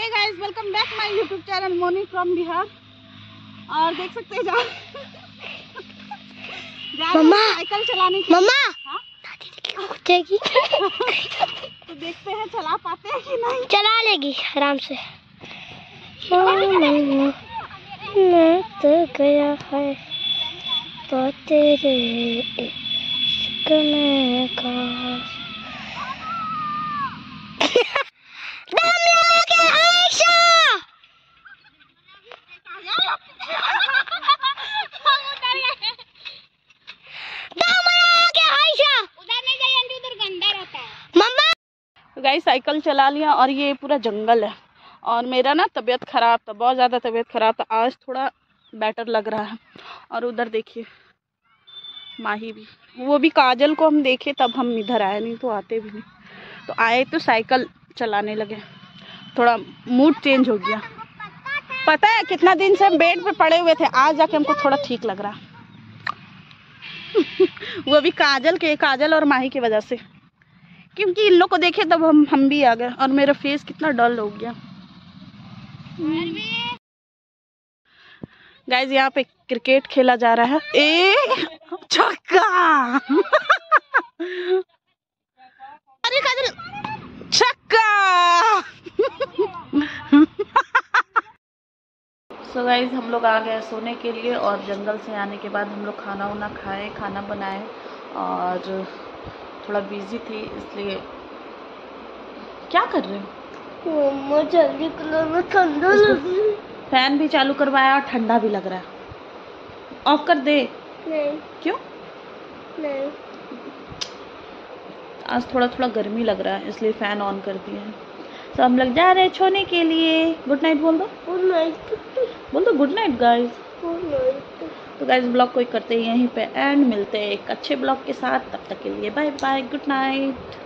Hey guys welcome back my YouTube channel Moni from Bihar और देख सकते हैं जा हैं। साइकिल चलाने के मम्मा। हाँ? उठेगी तो देखते हैं चला पाते हैं कि नहीं। चला लेगी आराम से। मैं तो गया है तो तेरे इश्क में काश दम लगा के आयशा दम लगा के आयशा उधर नहीं जाइए आंटी उधर गंदा रहता है मम्मा गाइस साइकिल चला लिया और ये पूरा जंगल है। और मेरा ना तबीयत ख़राब था, बहुत ज़्यादा तबीयत ख़राब था। आज थोड़ा बेटर लग रहा है। और उधर देखिए, माही भी। वो भी काजल को हम देखे, तब हम इधर आए, नहीं तो आते भी नहीं। तो आए तो साइकिल चलाने लगे। थोड़ा मूड चेंज हो गया। पता है कितना दिन से हम बेड पे पड़े हुए थे, आज जाके हमको थोड़ा ठीक लग रहा। वो भी काजल के, काजल और माही की वजह से। क्योंकि इन लोग को देखे तब हम हम भी आ गए, और मेरा फेस कितना डल हो गया। गाइज़ यहाँ पे क्रिकेट खेला जा रहा है। ए, छक्का अरे काजल छक्का सो गाइज़ हम लोग आ गए सोने के लिए और जंगल से आने के बाद हम लोग खाना वाना खाए खाना बनाए और थोड़ा बिज़ी थी इसलिए क्या कर रहे हो? मम्मा जल्दी करो ठंडा लगी फ़ैन भी चालू करवाया और ठंडा भी लग रहा है। ऑफ़ कर दे। नहीं। क्यों? नहीं। आज थोड़ा थोड़ा गर्मी लग रहा है इसलिए फ़ैन ऑन कर दिए हैं। तो हम लोग जा रहे हैं छोने के लिए। गुड नाइट बोल दो। गुड नाइट बोल दो good night guys good night तो गाइज़ ब्लॉग कोई करते हैं यहीं पे एंड मिलते हैं एक अच्छे ब्लॉग के साथ तब तक के लिए बाय बाय गुड नाइट